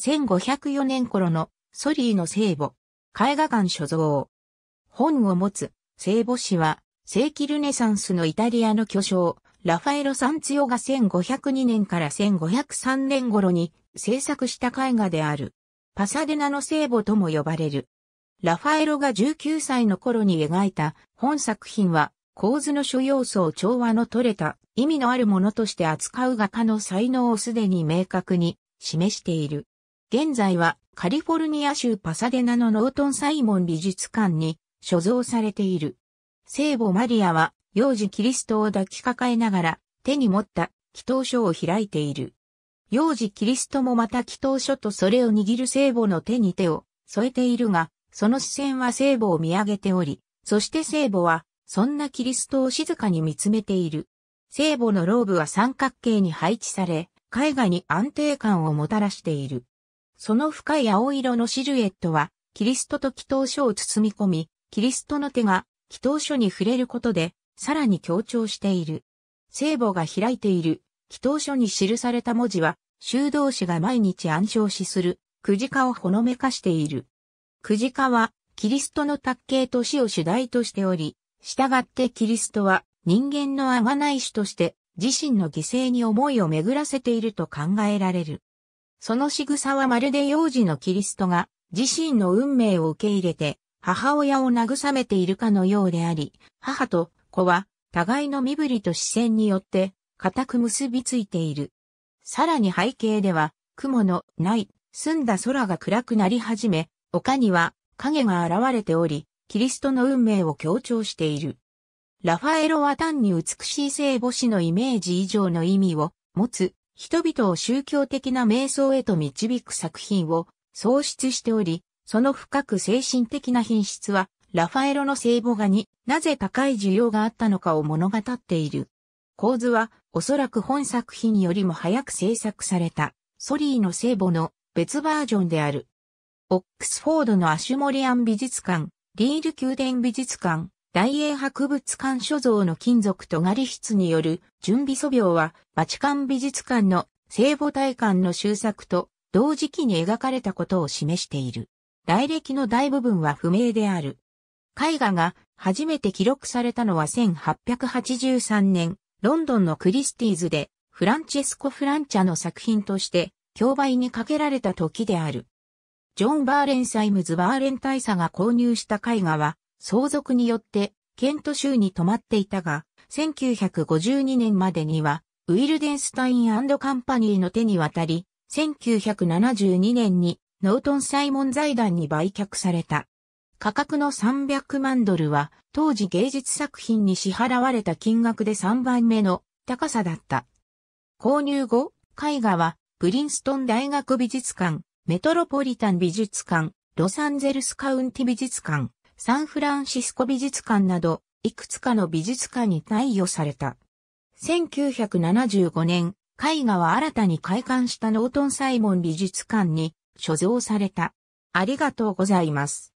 1504年頃のソリーの聖母、絵画館所蔵。本を持つ聖母詩は、世紀ルネサンスのイタリアの巨匠、ラファエロ・サンツィオが1502年から1503年頃に制作した絵画である。パサデナの聖母とも呼ばれる。ラファエロが19歳の頃に描いた本作品は構図の諸要素を調和の取れた意味のあるものとして扱う画家の才能をすでに明確に示している。現在はカリフォルニア州パサデナのノートンサイモン美術館に所蔵されている。聖母マリアは幼児キリストを抱きかかえながら手に持った祈祷書を開いている。幼児キリストもまた祈祷書とそれを握る聖母の手に手を添えているが、その視線は聖母を見上げており、そして聖母はそんなキリストを静かに見つめている。聖母のローブは三角形に配置され、絵画に安定感をもたらしている。その深い青色のシルエットは、キリストと祈祷書を包み込み、キリストの手が祈祷書に触れることで、さらに強調している。聖母が開いている祈祷書に記された文字は、修道士が毎日暗唱しする、くじかをほのめかしている。くじかは、キリストの卓形と死を主題としており、従ってキリストは人間の贖い主として自身の犠牲に思いを巡らせていると考えられる。その仕草はまるで幼児のキリストが自身の運命を受け入れて母親を慰めているかのようであり、母と子は互いの身振りと視線によって固く結びついている。さらに背景では雲のない澄んだ空が暗くなり始め、丘には影が現れており、キリストの運命を強調している。ラファエロは単に美しい聖母子のイメージ以上の意味を持つ人々を宗教的な瞑想へと導く作品を創出しており、その深く精神的な品質はラファエロの聖母画になぜ高い需要があったのかを物語っている。構図はおそらく本作品よりも早く制作されたソリーの聖母の別バージョンである。オックスフォードのアシュモリアン美術館リール宮殿美術館、大英博物館所蔵の金属とガリ質による準備素描は、バチカン美術館の聖母体館の修作と同時期に描かれたことを示している。来歴の大部分は不明である。絵画が初めて記録されたのは1883年、ロンドンのクリスティーズで、フランチェスコ・フランチャの作品として、競売にかけられた時である。ジョン・バーレンサイムズ・バーレン大佐が購入した絵画は、相続によってケント州に留まっていたが、1952年までには、ウィルデンスタインカンパニーの手に渡り、1972年にノートン・サイモン財団に売却された。価格の300万ドルは当時芸術作品に支払われた金額で3番目の高さだった。購入後、絵画はプリンストン大学美術館、メトロポリタン美術館、ロサンゼルスカウンティ美術館、サンフランシスコ美術館など、いくつかの美術館に貸与された。1975年、絵画は新たに開館したノートンサイモン美術館に所蔵された。ありがとうございます。